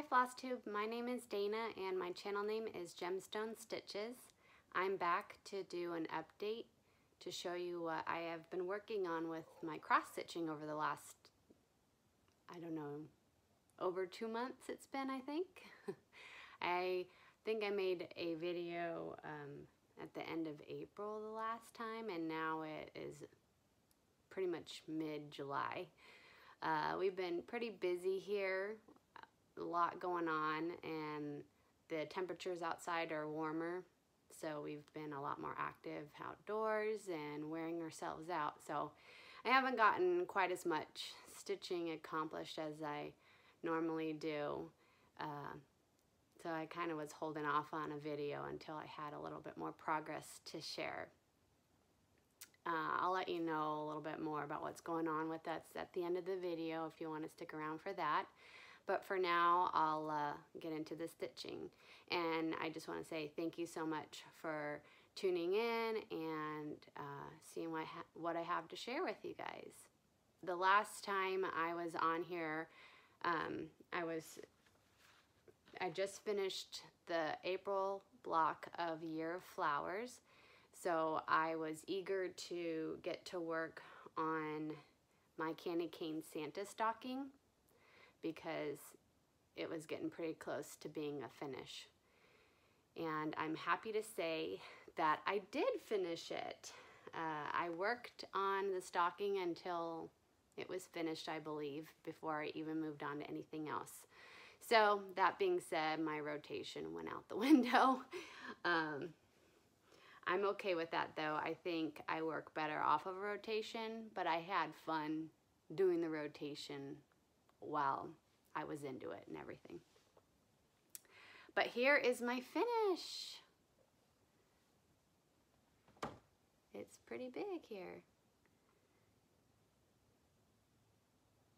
Hi FlossTube, my name is Dana and my channel name is Gemstone Stitches. I'm back to do an update to show you what I have been working on with my cross stitching over the last, I don't know, over two months it's been I think. I think I made a video um, at the end of April the last time and now it is pretty much mid-July. Uh, we've been pretty busy here, a lot going on, and the temperatures outside are warmer, so we've been a lot more active outdoors and wearing ourselves out. So I haven't gotten quite as much stitching accomplished as I normally do. Uh, so I kind of was holding off on a video until I had a little bit more progress to share. Uh, I'll let you know a little bit more about what's going on with us at the end of the video if you want to stick around for that. But for now, I'll uh, get into the stitching. And I just want to say thank you so much for tuning in and uh, seeing what, what I have to share with you guys. The last time I was on here, um, I was, I just finished the April block of Year of Flowers so I was eager to get to work on my candy cane Santa stocking because it was getting pretty close to being a finish. And I'm happy to say that I did finish it. Uh, I worked on the stocking until it was finished, I believe, before I even moved on to anything else. So that being said, my rotation went out the window. Um, I'm okay with that though. I think I work better off of a rotation, but I had fun doing the rotation while I was into it and everything. But here is my finish. It's pretty big here.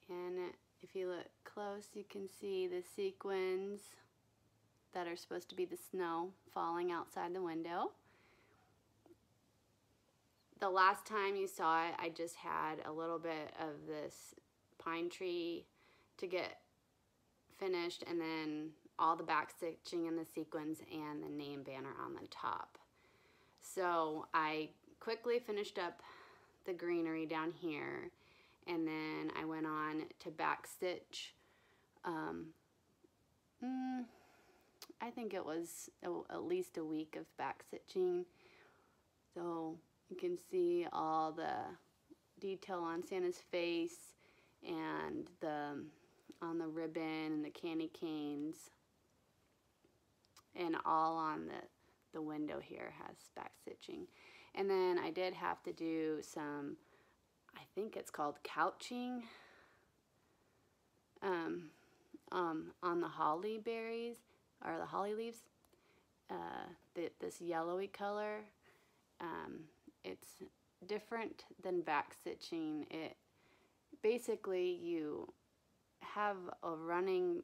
And if you look close, you can see the sequins that are supposed to be the snow falling outside the window the last time you saw it, I just had a little bit of this pine tree to get finished and then all the back stitching and the sequins and the name banner on the top. So I quickly finished up the greenery down here and then I went on to back stitch um, mm, I think it was a, at least a week of back stitching so you can see all the detail on Santa's face and the on the ribbon and the candy canes. And all on the the window here has back stitching. And then I did have to do some I think it's called couching um, um, on the holly berries or the holly leaves. Uh, the, this yellowy color um, it's different than back stitching. It basically you have a running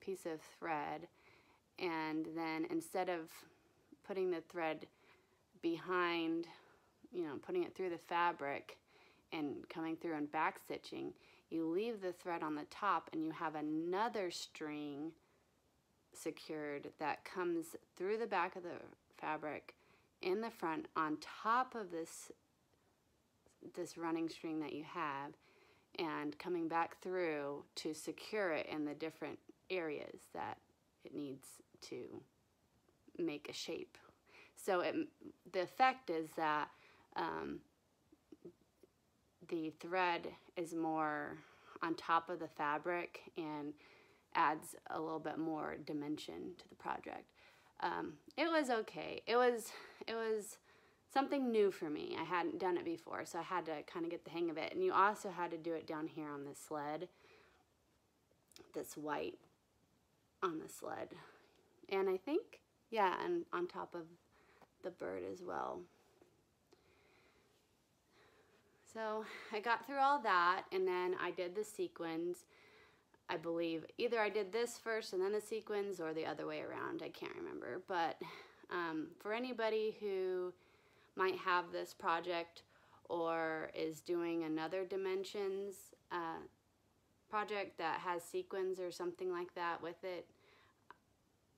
piece of thread and then instead of putting the thread behind, you know, putting it through the fabric and coming through and back stitching, you leave the thread on the top and you have another string secured that comes through the back of the fabric in the front on top of this this running string that you have and coming back through to secure it in the different areas that it needs to make a shape. So it, the effect is that um, the thread is more on top of the fabric and adds a little bit more dimension to the project um, it was okay. It was it was something new for me. I hadn't done it before, so I had to kind of get the hang of it. And you also had to do it down here on the sled, this white on the sled. And I think, yeah, and on top of the bird as well. So I got through all that, and then I did the sequins. I believe either I did this first and then the sequins or the other way around. I can't remember. But um, for anybody who might have this project or is doing another dimensions uh, project that has sequins or something like that with it,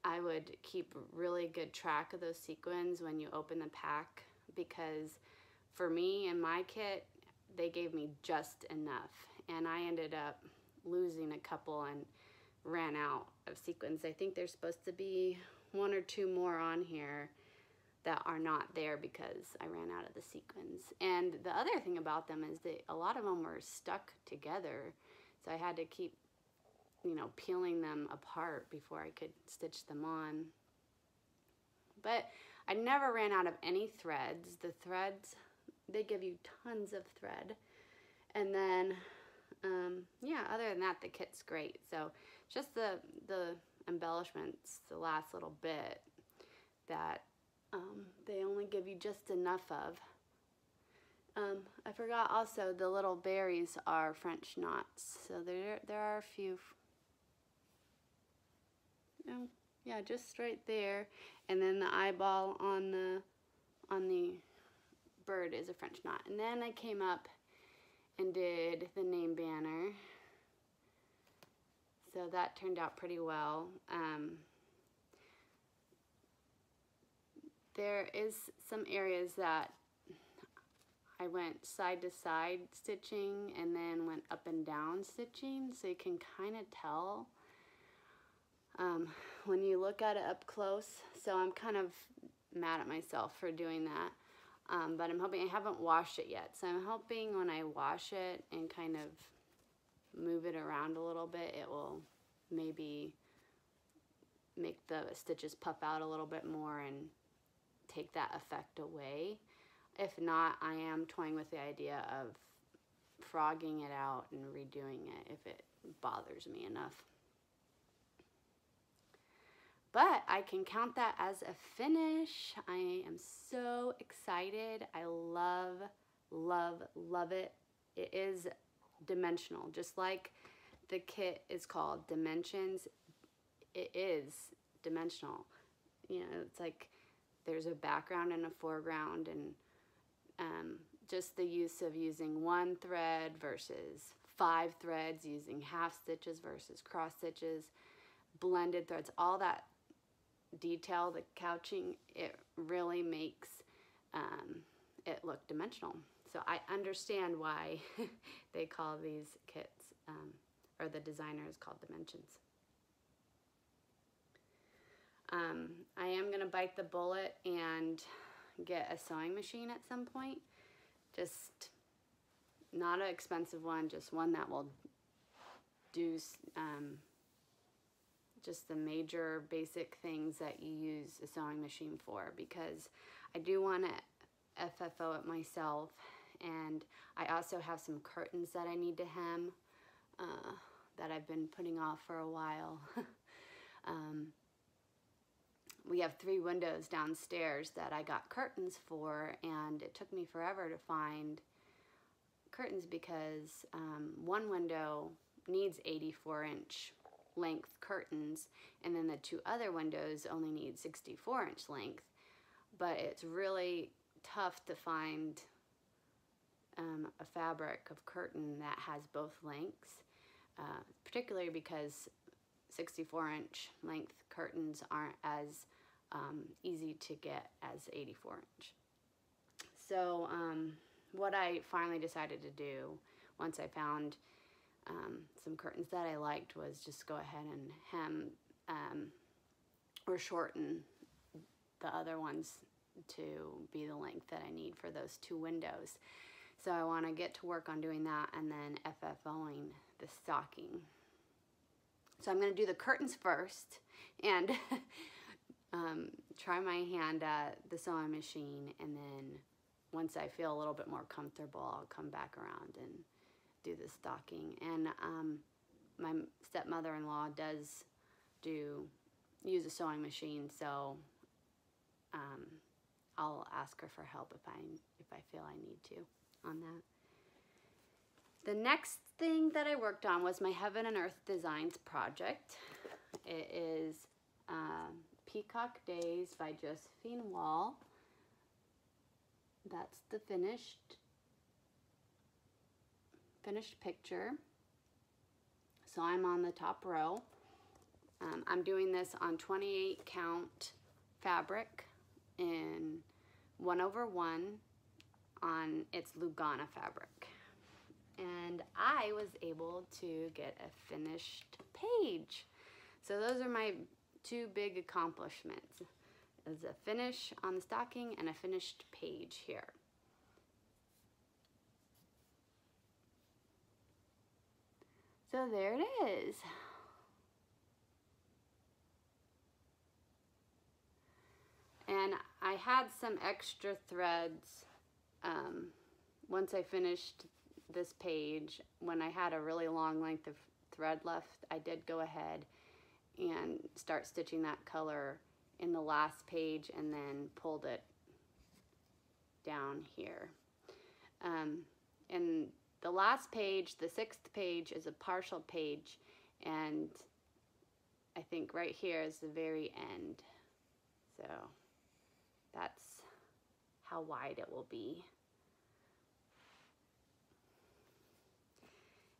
I would keep really good track of those sequins when you open the pack because for me and my kit, they gave me just enough. And I ended up losing a couple and ran out of sequins. I think there's supposed to be one or two more on here that are not there because I ran out of the sequins. And the other thing about them is that a lot of them were stuck together. So I had to keep, you know, peeling them apart before I could stitch them on. But I never ran out of any threads. The threads, they give you tons of thread. And then, um, yeah, other than that, the kit's great. So just the, the embellishments, the last little bit that um, they only give you just enough of. Um, I forgot also the little berries are French knots. So there, there are a few. Oh, yeah, just right there. And then the eyeball on the on the bird is a French knot. And then I came up and did the name banner. So that turned out pretty well. Um, there is some areas that I went side to side stitching and then went up and down stitching so you can kind of tell um, when you look at it up close. So I'm kind of mad at myself for doing that. Um, but I'm hoping, I haven't washed it yet. So I'm hoping when I wash it and kind of move it around a little bit, it will maybe make the stitches puff out a little bit more and take that effect away. If not, I am toying with the idea of frogging it out and redoing it if it bothers me enough. But I can count that as a finish. I am so excited. I love, love, love it. It is dimensional, just like the kit is called Dimensions. It is dimensional. You know, it's like there's a background and a foreground and um, just the use of using one thread versus five threads, using half stitches versus cross stitches, blended threads, all that detail, the couching, it really makes um, it look dimensional. So I understand why they call these kits, um, or the designers called Dimensions. Um, I am going to bite the bullet and get a sewing machine at some point. Just not an expensive one, just one that will do um, just the major basic things that you use a sewing machine for because I do want to FFO it myself and I also have some curtains that I need to hem uh, that I've been putting off for a while. um, we have three windows downstairs that I got curtains for and it took me forever to find curtains because um, one window needs 84 inch length curtains and then the two other windows only need 64 inch length. But it's really tough to find um, a fabric of curtain that has both lengths uh, particularly because 64 inch length curtains aren't as um, easy to get as 84 inch. So um, what I finally decided to do once I found um, some curtains that I liked was just go ahead and hem um, or shorten the other ones to be the length that I need for those two windows. So I want to get to work on doing that and then FFOing the stocking. So I'm going to do the curtains first and um, try my hand at the sewing machine and then once I feel a little bit more comfortable, I'll come back around and do the stocking. And um, my stepmother-in-law does do use a sewing machine, so um, I'll ask her for help if I if I feel I need to on that. The next thing that I worked on was my Heaven and Earth Designs project. It is um, Peacock Daze by Josephine Wall. That's the finished finished picture. So I'm on the top row. Um, I'm doing this on 28 count fabric in 1 over 1 on its Lugana fabric. And I was able to get a finished page. So those are my two big accomplishments. Is a finish on the stocking and a finished page here. So there it is. And I had some extra threads um, once I finished this page. When I had a really long length of thread left, I did go ahead and start stitching that color in the last page and then pulled it down here. Um, and the last page, the sixth page, is a partial page, and I think right here is the very end. So that's how wide it will be.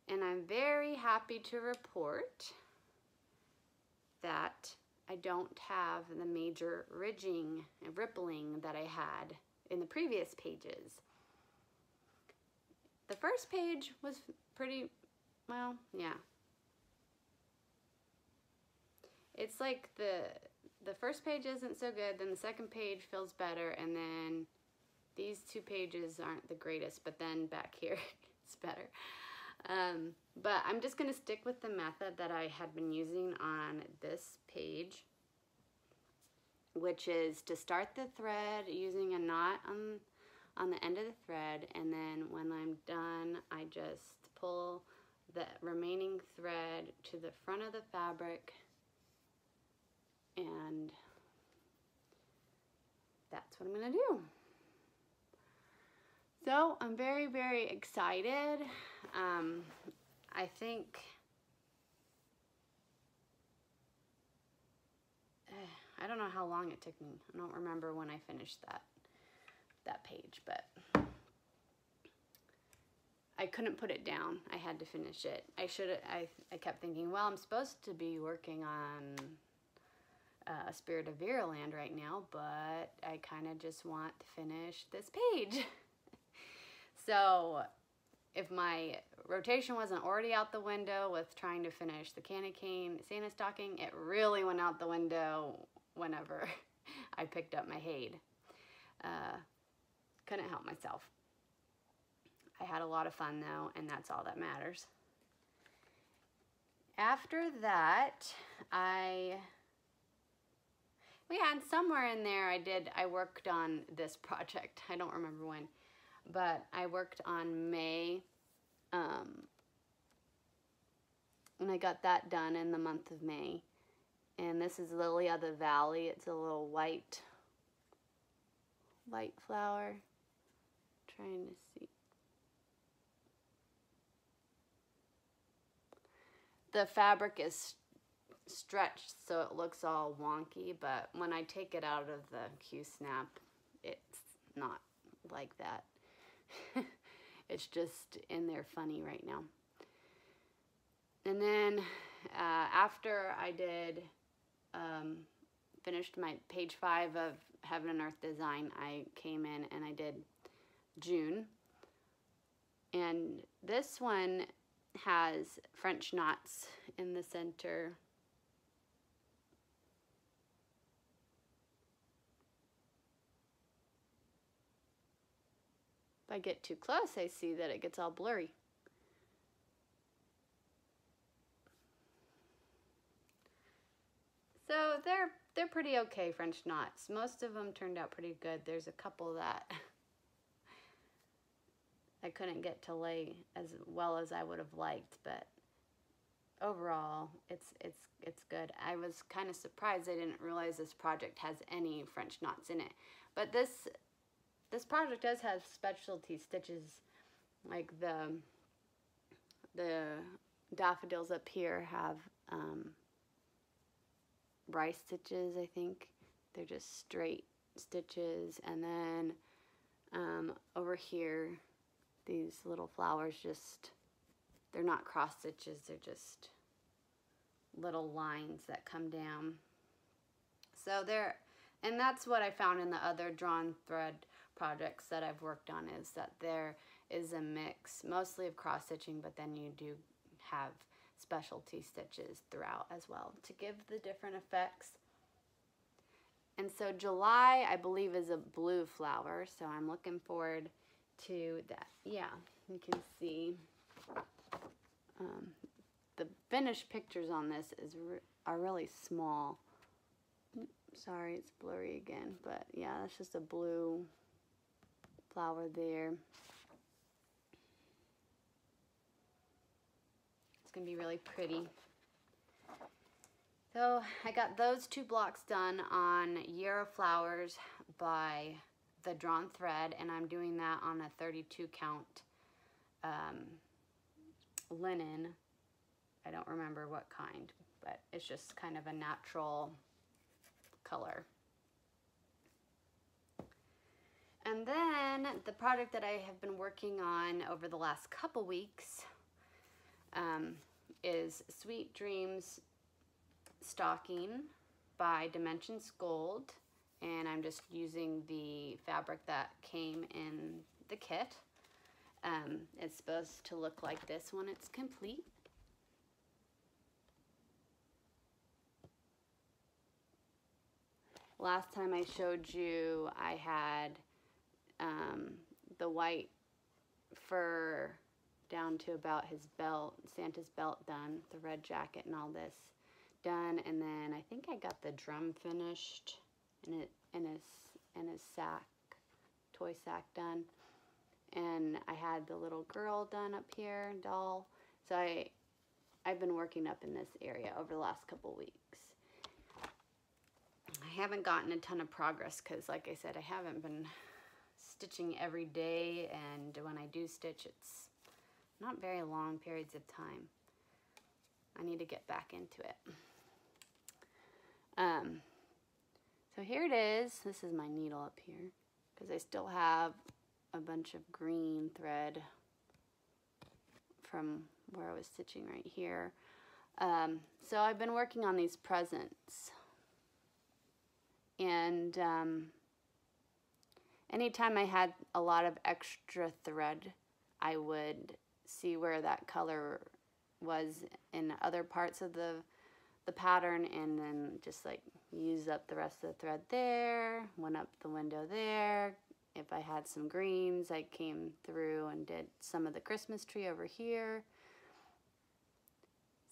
And I'm very happy to report that I don't have the major ridging and rippling that I had in the previous pages. The first page was pretty, well, yeah. It's like the the first page isn't so good, then the second page feels better, and then these two pages aren't the greatest, but then back here it's better. Um, but I'm just going to stick with the method that I had been using on this page, which is to start the thread using a knot on, on the end of the thread, and then when I'm done, I just pull the remaining thread to the front of the fabric and that's what I'm going to do. So I'm very, very excited. Um, I think uh, I don't know how long it took me. I don't remember when I finished that that page, but I couldn't put it down. I had to finish it. I should I I kept thinking, well, I'm supposed to be working on uh, a Spirit of Ireland right now, but I kind of just want to finish this page. so if my rotation wasn't already out the window with trying to finish the candy cane Santa stocking, it really went out the window whenever I picked up my HAED. Uh, couldn't help myself. I had a lot of fun though, and that's all that matters. After that, I yeah, and somewhere in there I did, I worked on this project. I don't remember when, but I worked on May, um, and I got that done in the month of May. And this is Lily of the Valley. It's a little white, white flower. trying to see. The fabric is stretched so it looks all wonky, but when I take it out of the Q-snap, it's not like that. it's just in there funny right now. And then uh, after I did, um, finished my page five of Heaven and Earth Design, I came in and I did June. And this one has French knots in the center If I get too close, I see that it gets all blurry. So they're they're pretty okay French knots. Most of them turned out pretty good. There's a couple that I couldn't get to lay as well as I would have liked, but overall it's it's it's good. I was kind of surprised I didn't realize this project has any French knots in it. But this this project does have specialty stitches like the the daffodils up here have um, rice stitches I think they're just straight stitches and then um, over here these little flowers just they're not cross stitches they're just little lines that come down. So there, and that's what I found in the other drawn thread projects that I've worked on is that there is a mix, mostly of cross stitching, but then you do have specialty stitches throughout as well to give the different effects. And so July, I believe, is a blue flower, so I'm looking forward to that. Yeah, you can see um, the finished pictures on this is re are really small. Sorry, it's blurry again, but yeah, that's just a blue flower there. It's going to be really pretty. So I got those two blocks done on Year of Flowers by the Drawn Thread, and I'm doing that on a 32 count um, linen. I don't remember what kind, but it's just kind of a natural color. And then the product that I have been working on over the last couple weeks um, is Sweet Dreams Stocking by Dimensions Gold. And I'm just using the fabric that came in the kit. Um, it's supposed to look like this when it's complete. Last time I showed you, I had um, the white fur down to about his belt, Santa's belt done, the red jacket and all this done, and then I think I got the drum finished and it and his and his sack, toy sack done, and I had the little girl done up here, doll. So I I've been working up in this area over the last couple weeks. I haven't gotten a ton of progress because, like I said, I haven't been stitching every day, and when I do stitch, it's not very long periods of time. I need to get back into it. Um, so here it is. This is my needle up here because I still have a bunch of green thread from where I was stitching right here. Um, so I've been working on these presents and um, anytime I had a lot of extra thread, I would see where that color was in other parts of the the pattern and then just like use up the rest of the thread there, went up the window there. If I had some greens, I came through and did some of the Christmas tree over here.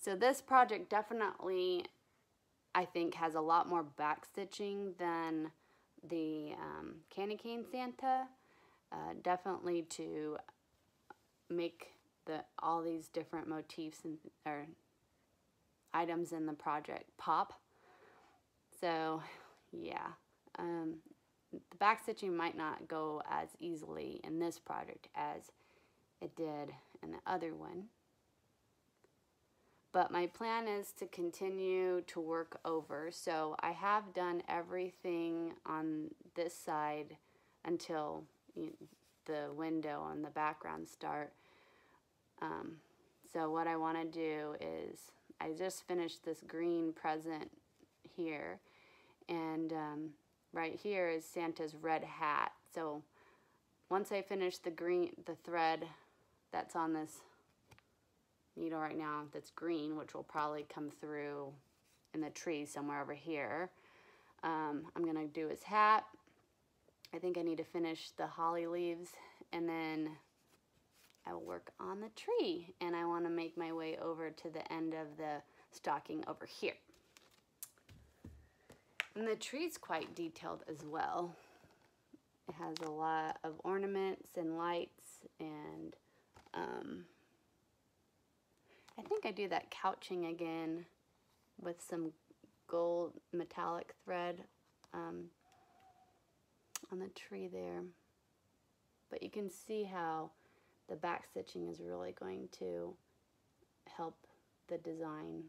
So this project definitely, I think, has a lot more back stitching than the um, candy cane Santa. Uh, definitely to make the all these different motifs and or items in the project pop. So yeah, um, the back stitching might not go as easily in this project as it did in the other one. But my plan is to continue to work over. So I have done everything on this side until you know, the window and the background start. Um, so what I want to do is I just finished this green present here and um, right here is Santa's red hat. So once I finish the green, the thread that's on this needle right now that's green, which will probably come through in the tree somewhere over here. Um, I'm to do his hat. I think I need to finish the holly leaves and then I will work on the tree and I want to make my way over to the end of the stocking over here. And the tree is quite detailed as well. It has a lot of ornaments and lights and um, I think I do that couching again with some gold metallic thread um, on the tree there. But you can see how the back stitching is really going to help the design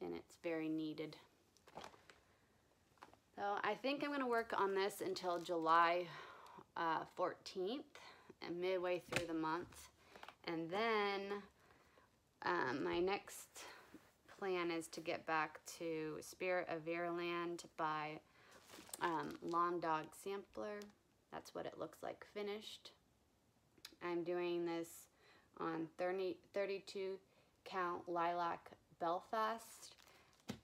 and it's very needed. So I think I'm going to work on this until July uh, 14th and midway through the month. And then Um, my next plan is to get back to Spirit of Ireland by um, Long Dog Sampler. That's what it looks like finished. I'm doing this on 30, 32 count lilac Belfast,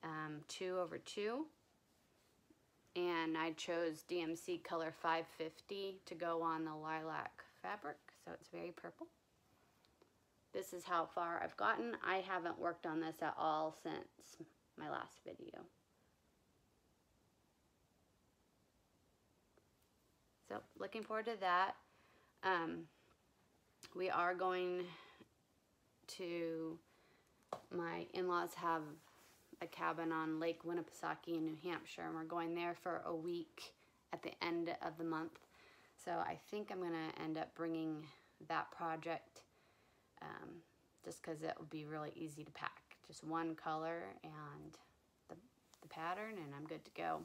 um, 2 over 2. And I chose DMC color 550 to go on the lilac fabric, so it's very purple. This is how far I've gotten. I haven't worked on this at all since my last video. So looking forward to that. Um, we are going to, my in-laws have a cabin on Lake Winnipesaukee in New Hampshire and we're going there for a week at the end of the month. So I think I'm going to end up bringing that project um, just because it would be really easy to pack. Just one color and the, the pattern and I'm good to go.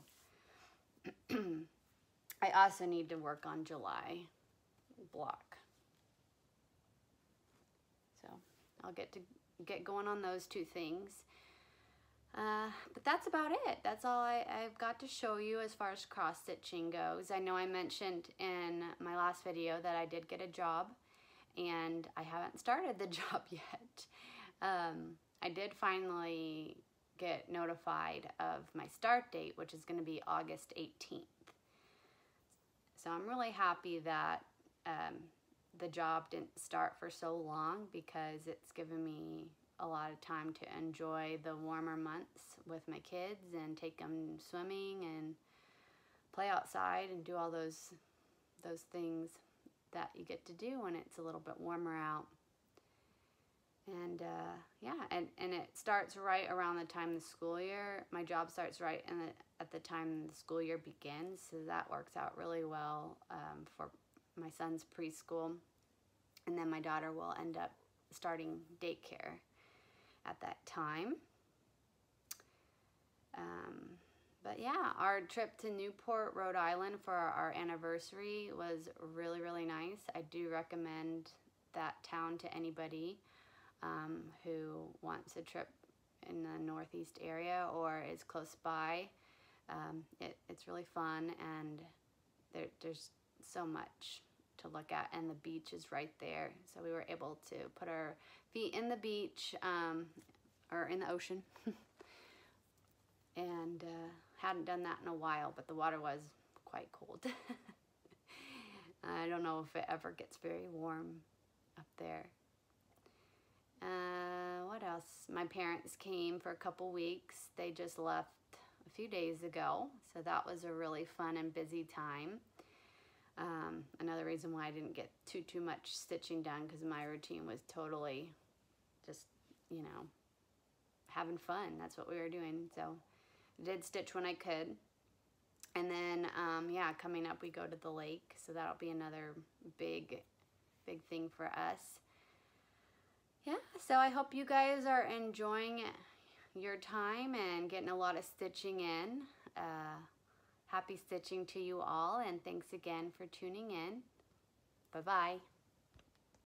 I also need to work on July block. So I'll get to get going on those two things. Uh, but that's about it. That's all I, have got to show you as far as cross stitching goes. I know I mentioned in my last video that I did get a job and I haven't started the job yet. Um, I did finally get notified of my start date, which is going to be August 18th. So I'm really happy that um, the job didn't start for so long because it's given me a lot of time to enjoy the warmer months with my kids and take them swimming and play outside and do all those those things that you get to do when it's a little bit warmer out. And uh, yeah, and, and it starts right around the time the school year. My job starts right in the, at the time the school year begins, so that works out really well um, for my son's preschool. And then my daughter will end up starting daycare at that time. Um, but yeah, our trip to Newport, Rhode Island for our anniversary was really, really nice. I do recommend that town to anybody um, who wants a trip in the northeast area or is close by. Um, it, it's really fun and there, there's so much to look at and the beach is right there. So we were able to put our feet in the beach um, or in the ocean and uh, hadn't done that in a while, but the water was quite cold. I don't know if it ever gets very warm up there. Uh, what else? My parents came for a couple weeks. They just left a few days ago, so that was a really fun and busy time. Um, another reason why I didn't get too, too much stitching done because my routine was totally just, you know, having fun. That's what we were doing. So did stitch when I could. And then, um, yeah, coming up we go to the lake. So that'll be another big, big thing for us. Yeah, so I hope you guys are enjoying your time and getting a lot of stitching in. Uh, Happy stitching to you all and thanks again for tuning in. Bye-bye.